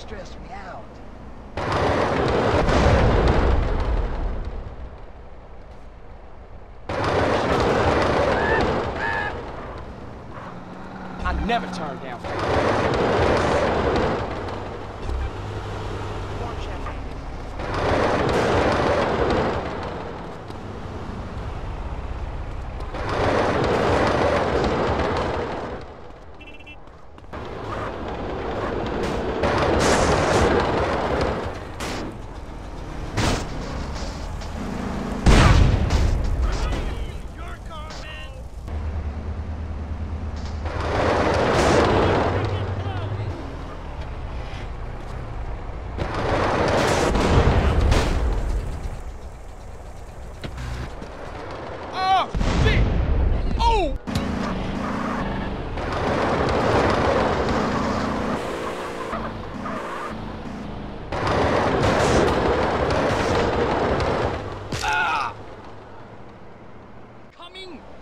stress me out. I never turn down. Coming!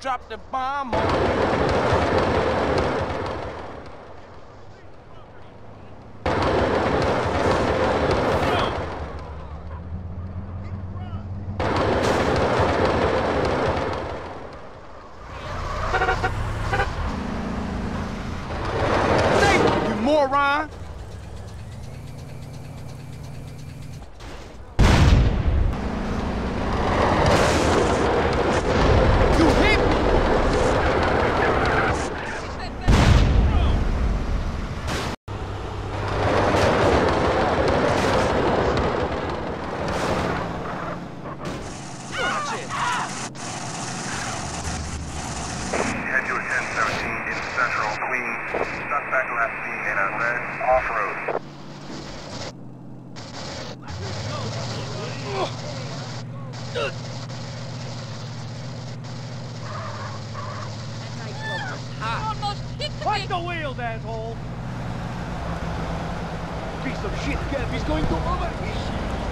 Dropped the bomb moron! Head to a 1017 in Central Queens. Suspect last seen in a red off-road. Almost the Watch the wheels, asshole! Piece of shit, Gabby's going to overheat!